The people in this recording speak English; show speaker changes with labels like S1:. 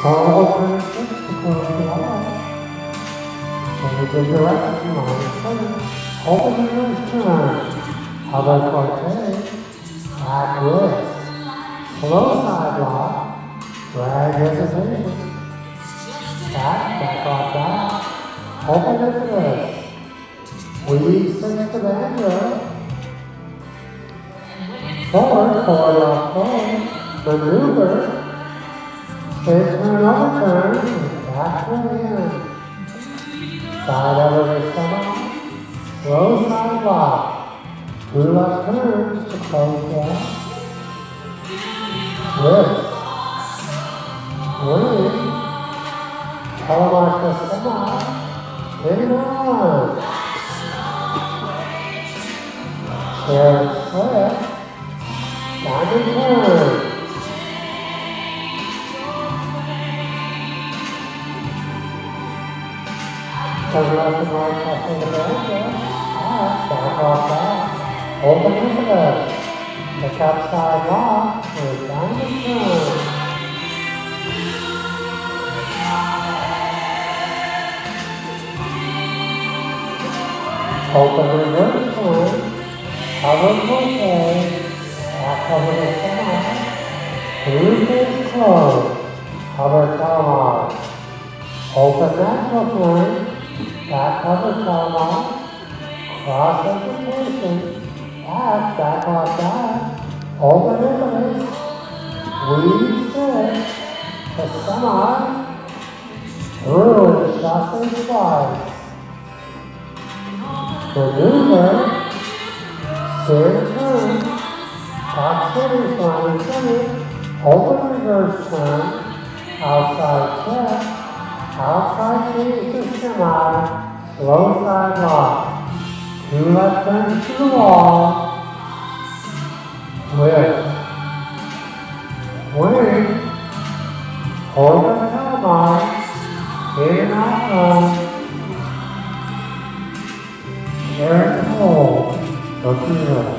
S1: 26 to close the wall. Change of direction, minus 7. Open the reverse turn. Hover corte. Back whisk. Slow side lock. Drag hesitation. Back, back off back. Open the whisk. Weave six to the off forward. Maneuver. Stage turn overturn. Back to the end. Side over the stomach. Slow side lock. Two left turns to close down. Whisk. Wing. Telemark semi. In and on. Chair flip. Diamond turn. Open into this. Pick up side lock turn. Open reverse turn. Cover crochet. The side. Three face close. Hover telemark. Open natural turn. Back hover telemark. Cross hesitation. Back, back back. Open release. Weave six. The semi. Through the chasse slice. Maneuver. Third turn. Top center, line center. Open reverse turn. Outside check. Outside change to semi. Slow side lock. Two left turns to the wall. With wing. Hold the telemark. In and out. Air and hold. Go to zero.